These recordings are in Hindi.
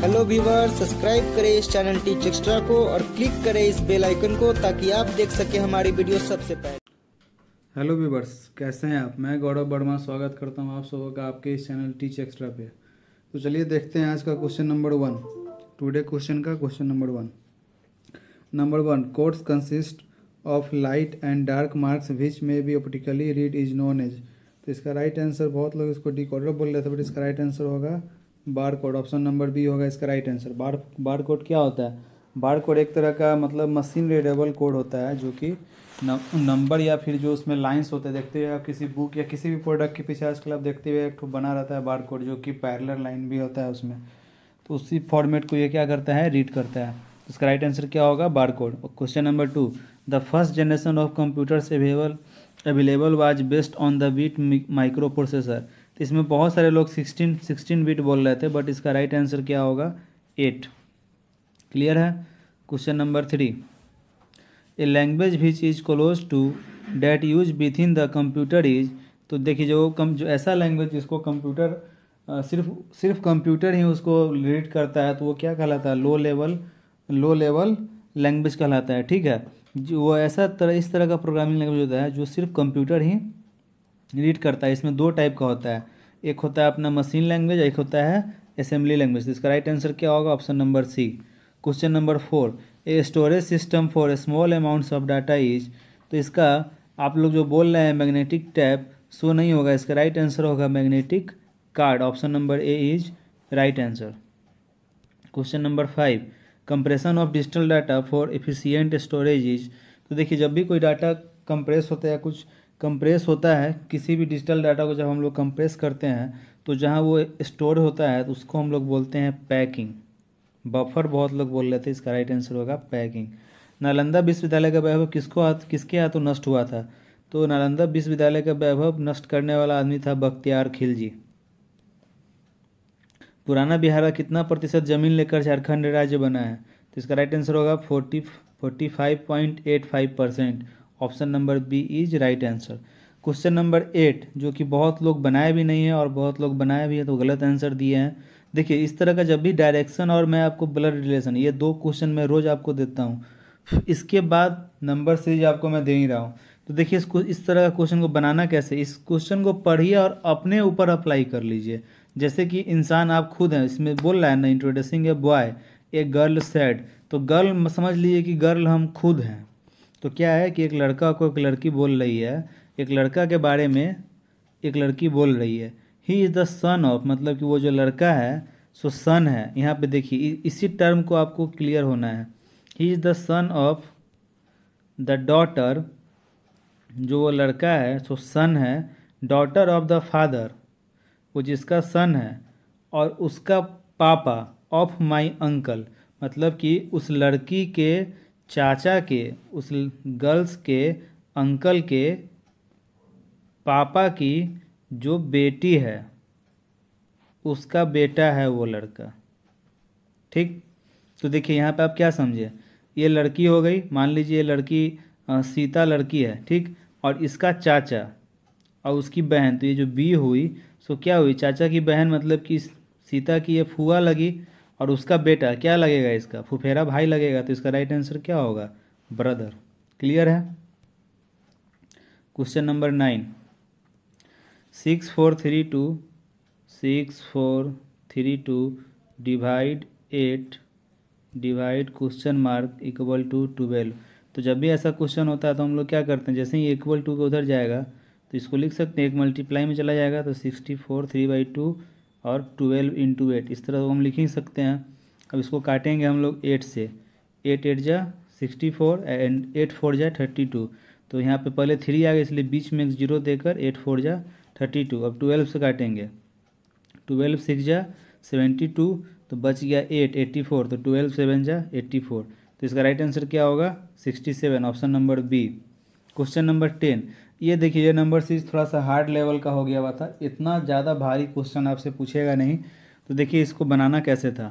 हेलो व्यूवर सब्सक्राइब करें इस चैनल टीच एक्स्ट्रा को और क्लिक करें इस बेल आइकन को ताकि आप देख सकें हमारी वीडियो सबसे पहले। हेलो व्यूवर्स कैसे हैं आप? मैं गौरव वर्मा स्वागत करता हूँ आप सबों का आपके इस चैनल टीच एक्स्ट्रा पे। तो चलिए देखते हैं आज का question number one today question का question number one number one codes consist of light and dark marks which may be optically read is known as तो इसका राइट आंसर बहुत लोग इसको डिकोडर बोल रहे थे बट इसका राइट आंसर होगा bar code option number B होगा इसका right answer bar bar code क्या होता है? बार कोड एक तरह का मतलब मशीन रीडेबल कोड होता है जो कि नंबर या फिर जो उसमें लाइंस होते हैं, देखते हुए आप किसी बुक या किसी भी प्रोडक्ट के पीछे आजकल आप देखते हुए एक बना रहता है बार कोड जो कि पैरलर लाइन भी होता है उसमें। तो उसी फॉर्मेट को ये क्या करता है? रीड करता है। इसका राइट आंसर क्या होगा? Bar code question number two the first generation of computers available available was based on the bit microprocessor तो इसमें बहुत सारे लोग सिक्सटीन सिक्सटीन बीट बोल रहे थे बट इसका राइट आंसर क्या होगा? एट क्लियर है? Question number three a language which is close to that use with in the computer is तो देखिए जो कम, जो ऐसा लैंग्वेज जिसको कंप्यूटर सिर्फ़ सिर्फ़ कंप्यूटर ही उसको रीड करता है तो वो क्या कहलाता है? Low level low level language कहलाता है, ठीक है? जो वो ऐसा तरह, इस तरह का प्रोग्रामिंग लैंग्वेज होता है, जो सिर्फ़ कंप्यूटर ही रीड करता है, इसमें दो टाइप का होता है। एक होता है अपना मशीन लैंग्वेज, एक होता है असेंबली लैंग्वेज तो इसका राइट आंसर क्या होगा? Option number C question number four a storage system for small amounts of data is तो इसका आप लोग जो बोल रहे हैं मैग्नेटिक टैप सो नहीं होगा। इसका राइट आंसर होगा magnetic card option number A is right answer question number five compression of digital data for efficient storage is तो देखिए जब भी कोई डाटा कंप्रेस होता है या कुछ कंप्रेस होता है, किसी भी डिजिटल डाटा को जब हम लोग कंप्रेस करते हैं तो जहाँ वो स्टोर होता है तो उसको हम लोग बोलते हैं पैकिंग बफर बहुत लोग बोल रहे थे इसका राइट आंसर होगा पैकिंग नालंदा विश्वविद्यालय का वैभव किसको किसके हाथों तो नष्ट हुआ था? तो नालंदा विश्वविद्यालय का वैभव नष्ट करने वाला आदमी था बख्तियार खिलजी पुराना बिहार का कितना प्रतिशत ज़मीन लेकर झारखंड राज्य बना है? तो इसका राइट आंसर होगा forty forty five point eight five percent option number B is right answer. Question number eight, जो कि बहुत लोग बनाए भी नहीं है और बहुत लोग बनाए भी है तो गलत आंसर दिए हैं। देखिए, इस तरह का जब भी डायरेक्शन और मैं आपको ब्लड रिलेशन ये दो क्वेश्चन मैं रोज़ आपको देता हूँ। इसके बाद नंबर सीरीज़ आपको मैं दे ही रहा हूँ। तो देखिए, इसको, इस तरह का क्वेश्चन को बनाना कैसे? इस क्वेश्चन को पढ़िए और अपने ऊपर अप्लाई कर लीजिए। जैसे कि इंसान, आप खुद हैं, इसमें बोल रहा है ना introducing a boy a girl said तो गर्ल समझ लीजिए कि गर्ल हम खुद हैं। तो क्या है कि एक लड़का को एक लड़की बोल रही है, एक लड़का के बारे में एक लड़की बोल रही है। He is the son of मतलब कि वो जो लड़का है, सो सन है। यहाँ पे देखिए इसी टर्म को आपको क्लियर होना है। He is the son of the daughter जो वो लड़का है, सो सन है। डॉटर ऑफ़ द फादर वो जिसका सन है, और उसका पापा ऑफ़ माई अंकल मतलब कि उस लड़की के चाचा के, उस गर्ल्स के, अंकल के, पापा की जो बेटी है, उसका बेटा है वो लड़का। ठीक? तो देखिए, यहाँ पे आप क्या समझे ये लड़की हो गई, मान लीजिए ये लड़की सीता लड़की है, ठीक? और इसका चाचा और उसकी बहन तो ये जो बी हुई, सो क्या हुई? चाचा की बहन मतलब कि सीता की ये फुआ लगी और उसका बेटा क्या लगेगा इसका? फुफेरा भाई लगेगा तो इसका राइट आंसर क्या होगा? ब्रदर क्लियर है? Question number nine six four three two six four three two divide eight divide question mark equal to twelve तो जब भी ऐसा क्वेश्चन होता है तो हम लोग क्या करते हैं? जैसे ही इक्वल टू के उधर जाएगा तो इसको लिख सकते हैं। एक मल्टीप्लाई में चला जाएगा तो sixty four three by two और ट्वेल्व इंटू एट इस तरह हम लिख ही सकते हैं। अब इसको काटेंगे हम लोग एट से। एट एट जा sixty four and eight four जा थर्टी टू तो यहाँ पे पहले थ्री आ गया, इसलिए बीच में एक ज़ीरो देकर एट फोर जा थर्टी टू अब ट्वेल्व से काटेंगे। ट्वेल्व सिक्स जा सेवेंटी टू तो बच गया एट एट्टी फोर तो ट्वेल्व सेवन जा एट्टी फोर तो इसका राइट आंसर क्या होगा? Sixty seven option number B question number ten ये देखिए, ये नंबर सीरीज़ थोड़ा सा हार्ड लेवल का हो गया हुआ था। इतना ज़्यादा भारी क्वेश्चन आपसे पूछेगा नहीं। तो देखिए, इसको बनाना कैसे था?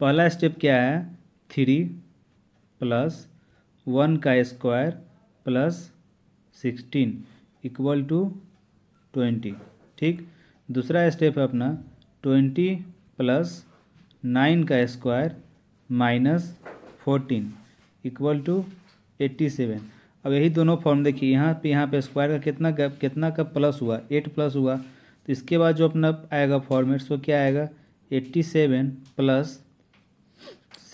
पहला स्टेप क्या है? थ्री प्लस वन का square plus sixteen equal to twenty ठीक? दूसरा स्टेप है अपना ट्वेंटी प्लस नाइन का square minus fourteen equal to eighty seven अब यही दोनों फॉर्म देखिए, यहाँ पे यहाँ पे स्क्वायर का कितना का कितना का प्लस हुआ? एट प्लस हुआ। तो इसके बाद जो अपना आएगा फॉर्मेट सो क्या आएगा? एट्टी सेवन प्लस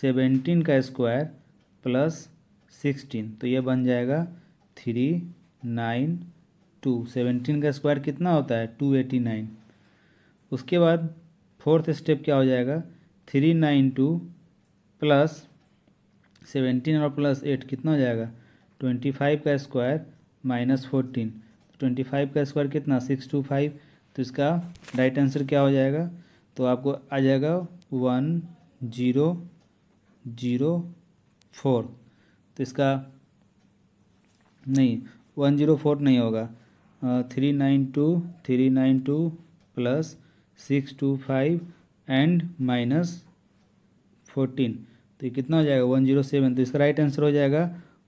सेवेंटीन का स्क्वायर प्लस सिक्सटीन तो ये बन जाएगा थ्री नाइन टू सेवेंटीन का स्क्वायर कितना होता है? टू एटी नाइन उसके बाद फोर्थ स्टेप क्या हो जाएगा? Three nine two plus seventeen और प्लस एट कितना हो जाएगा? ट्वेंटी फाइव का square minus fourteen twenty five का स्क्वायर कितना? सिक्स टू फाइव तो इसका राइट आंसर क्या हो जाएगा? तो आपको आ जाएगा वन ज़ीरो ज़ीरो फोर तो इसका नहीं वन ज़ीरो फोर नहीं होगा। Three nine two three nine two plus six two five and minus fourteen तो ये कितना हो जाएगा? वन ज़ीरो सेवन तो इसका राइट आंसर हो जाएगा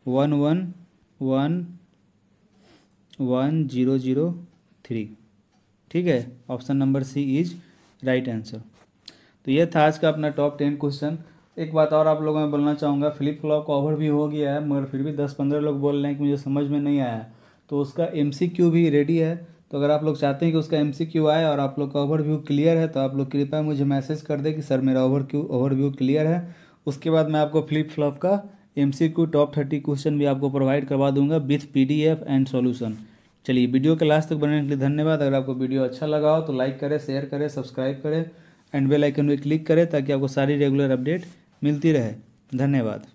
one one one one zero zero three. ठीक है? Option number C is right answer तो यह था आज का अपना टॉप टेन क्वेश्चन एक बात और आप लोगों में बोलना चाहूँगा फ्लिप फ्लॉप ओवर भी हो गया है, मगर फिर भी दस पंद्रह लोग बोल रहे हैं कि मुझे समझ में नहीं आया। तो उसका एमसीक्यू भी रेडी है। तो अगर आप लोग चाहते हैं कि उसका एमसीक्यू आए और आप लोग का ओवरव्यू क्लियर है तो आप लोग कृपया मुझे मैसेज कर दें कि, सर, मेरा ओवर ओवरव्यू क्लियर है। उसके बाद मैं आपको फ्लिप फ्लॉप का एमसीक्यू टॉप थर्टी क्वेश्चन भी आपको प्रोवाइड करवा दूँगा विथ पीडीएफ एंड सॉल्यूशन चलिए वीडियो के लास्ट तक बनने के लिए धन्यवाद। अगर आपको वीडियो अच्छा लगा हो तो लाइक करें शेयर करें सब्सक्राइब करें एंड बेल आइकन में क्लिक करें ताकि आपको सारी रेगुलर अपडेट मिलती रहे। धन्यवाद।